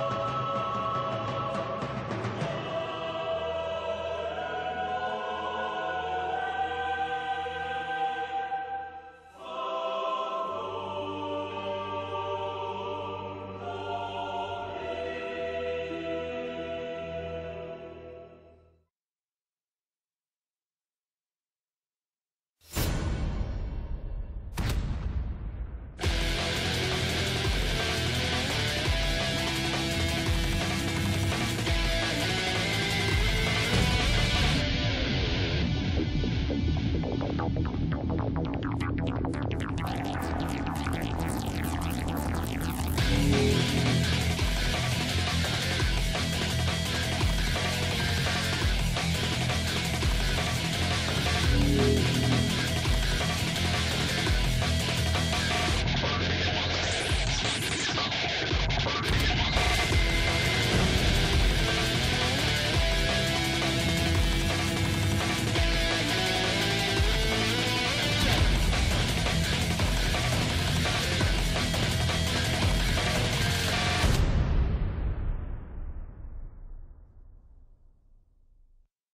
Oh. Bye.